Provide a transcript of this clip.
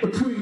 between